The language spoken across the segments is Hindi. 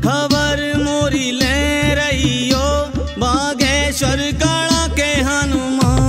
खबर मोरी ले रही हो बागेश्वर के हनुमान।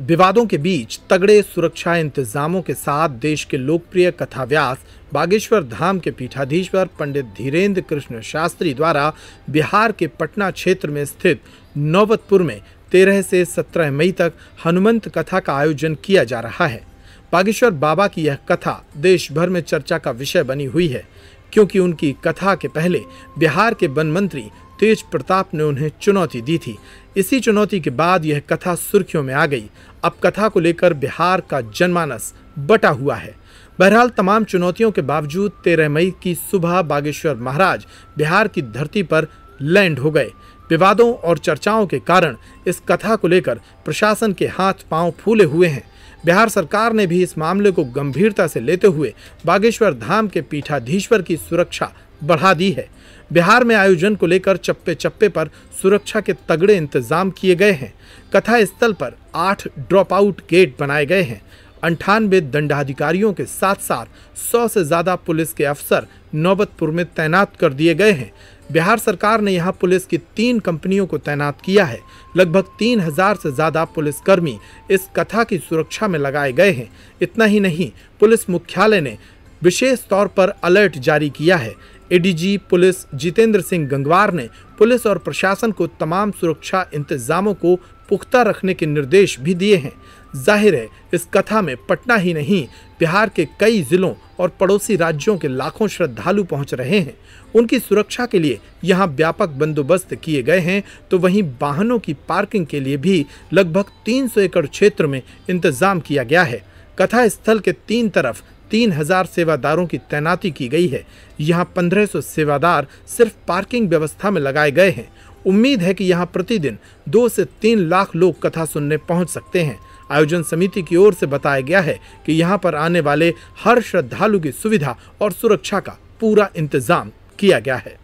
विवादों के बीच तगड़े सुरक्षा इंतजामों के साथ देश के लोकप्रिय कथाव्यास बागेश्वर धाम के पीठाधीश्वर पंडित धीरेन्द्र कृष्ण शास्त्री द्वारा बिहार के पटना क्षेत्र में स्थित नौबतपुर में 13 से 17 मई तक हनुमंत कथा का आयोजन किया जा रहा है। बागेश्वर बाबा की यह कथा देश भर में चर्चा का विषय बनी हुई है, क्योंकि उनकी कथा के पहले बिहार के वन मंत्री तेज प्रताप ने उन्हें चुनौती दी थी। इसी चुनौती के बाद यह कथा सुर्खियों में आ गई। अब कथा को लेकर बिहार का जनमानस बटा हुआ है। बहरहाल, तमाम चुनौतियों के बावजूद तेरह मई की सुबह बागेश्वर महाराज बिहार की धरती पर लैंड हो गए। विवादों और चर्चाओं के कारण इस कथा को लेकर प्रशासन के हाथ पाँव फूले हुए हैं। बिहार सरकार ने भी इस मामले को गंभीरता से लेते हुए बागेश्वर धाम के पीठाधीश्वर की सुरक्षा बढ़ा दी है। बिहार में आयोजन को लेकर चप्पे चप्पे पर सुरक्षा के तगड़े इंतज़ाम किए गए हैं। कथा स्थल पर आठ ड्रॉप आउट गेट बनाए गए हैं। अंठानवे दंडाधिकारियों के साथ साथ सौ से ज़्यादा पुलिस के अफसर नौबतपुर में तैनात कर दिए गए हैं। बिहार सरकार ने यहाँ पुलिस की तीन कंपनियों को तैनात किया है। लगभग तीन हज़ार से ज़्यादा पुलिसकर्मी इस कथा की सुरक्षा में लगाए गए हैं। इतना ही नहीं, पुलिस मुख्यालय ने विशेष तौर पर अलर्ट जारी किया है। एडीजी पुलिस जितेंद्र सिंह गंगवार ने पुलिस और प्रशासन को तमाम सुरक्षा इंतजामों को पुख्ता रखने के निर्देश भी दिए हैं। ज़ाहिर है, इस कथा में पटना ही नहीं, बिहार के कई जिलों और पड़ोसी राज्यों के लाखों श्रद्धालु पहुँच रहे हैं। उनकी सुरक्षा के लिए यहाँ व्यापक बंदोबस्त किए गए हैं तो वहीं वाहनों की पार्किंग के लिए भी लगभग 300 एकड़ क्षेत्र में इंतज़ाम किया गया है। कथा स्थल के तीन तरफ़ तीन हज़ार सेवादारों की तैनाती की गई है। यहाँ पंद्रह सौ सेवादार सिर्फ़ पार्किंग व्यवस्था में लगाए गए हैं। उम्मीद है कि यहाँ प्रतिदिन दो से तीन लाख लोग कथा सुनने पहुँच सकते हैं। आयोजन समिति की ओर से बताया गया है कि यहाँ पर आने वाले हर श्रद्धालु की सुविधा और सुरक्षा का पूरा इंतज़ाम किया गया है।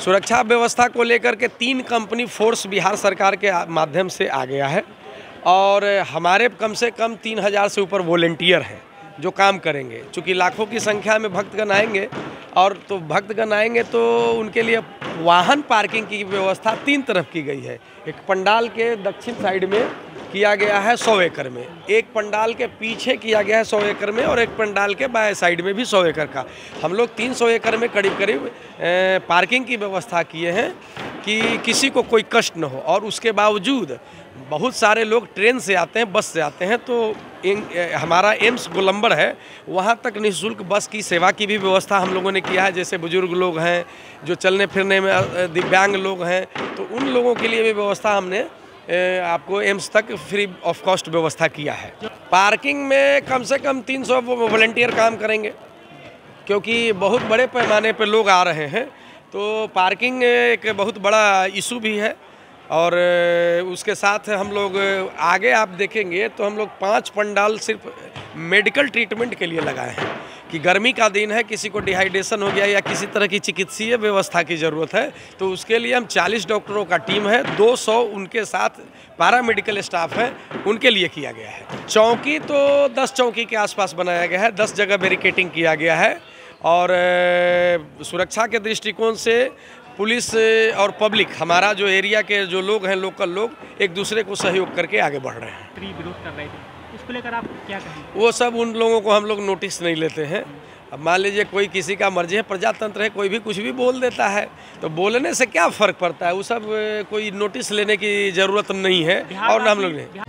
सुरक्षा व्यवस्था को लेकर के तीन कंपनी फोर्स बिहार सरकार के माध्यम से आ गया है और हमारे कम से कम तीन हज़ार से ऊपर वॉलेंटियर हैं। जो काम करेंगे। चूँकि लाखों की संख्या में भक्तगण आएँगे, और तो भक्तगण आएँगे तो उनके लिए वाहन पार्किंग की व्यवस्था तीन तरफ़ की गई है। एक पंडाल के दक्षिण साइड में किया गया है सौ एकड़ में। एक पंडाल के पीछे किया गया है सौ एकड़ में, और एक पंडाल के बाएँ साइड में भी सौ एकड़ का। हम लोग तीन सौ एकड़ में करीब करीब पार्किंग की व्यवस्था किए हैं। कि किसी को कोई कष्ट न हो। और उसके बावजूद बहुत सारे लोग ट्रेन से आते हैं, बस से आते हैं तो हमारा एम्स गोलंबर है, वहाँ तक निःशुल्क बस की सेवा की भी व्यवस्था हम लोगों ने किया है, जैसे बुज़ुर्ग लोग हैं, जो चलने फिरने में दिव्यांग लोग हैं तो उन लोगों के लिए भी व्यवस्था हमने आपको एम्स तक फ्री ऑफ़ कॉस्ट व्यवस्था किया है। पार्किंग में कम से कम 300 वॉल्टियर काम करेंगे, क्योंकि बहुत बड़े पैमाने पर लोग आ रहे हैं तो पार्किंग एक बहुत बड़ा इशू भी है और उसके साथ हम लोग आगे आप देखेंगे तो हम लोग पाँच पंडाल सिर्फ़ मेडिकल ट्रीटमेंट के लिए लगाए हैं कि गर्मी का दिन है, किसी को डिहाइड्रेशन हो गया या किसी तरह की चिकित्सीय व्यवस्था की ज़रूरत है तो उसके लिए हम 40 डॉक्टरों का टीम है 200 उनके साथ पारा मेडिकल स्टाफ है, उनके लिए किया गया है। चौकी तो 10 चौकी के आसपास बनाया गया है 10 जगह बैरिकेटिंग किया गया है। और सुरक्षा के दृष्टिकोण से पुलिस और पब्लिक हमारा जो एरिया के जो लोग हैं लोकल लोग एक दूसरे को सहयोग करके आगे बढ़ रहे हैं। विरोध कर रहे थे। उसको लेकर आप क्या कहेंगे? वो सब उन लोगों को हम लोग नोटिस नहीं लेते हैं। अब मान लीजिए कोई किसी का मर्ज़ी है प्रजातंत्र है कोई भी कुछ भी बोल देता है तो बोलने से क्या फ़र्क पड़ता है? वो सब कोई नोटिस लेने की ज़रूरत नहीं है और हम लोग नहीं।